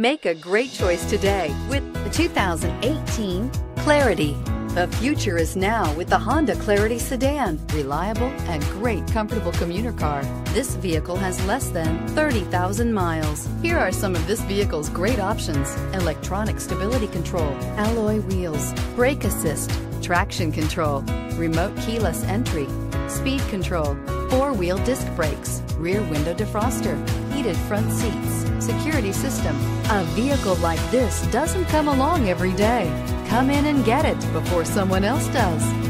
Make a great choice today with the 2018 Clarity. The future is now with the Honda Clarity sedan. Reliable and great comfortable commuter car. This vehicle has less than 30,000 miles. Here are some of this vehicle's great options. Electronic stability control, alloy wheels, brake assist, traction control, remote keyless entry, speed control, four-wheel disc brakes, rear window defroster, heated front seats, security system. A vehicle like this doesn't come along every day. Come in and get it before someone else does.